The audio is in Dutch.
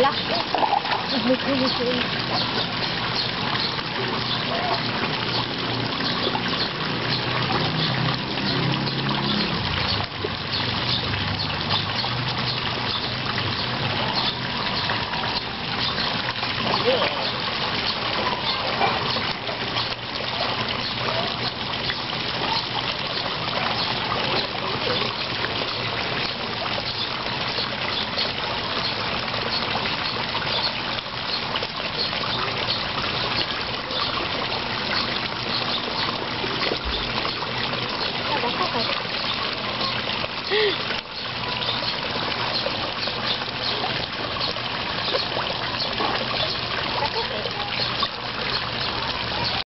Black. Nagmukha Yeah.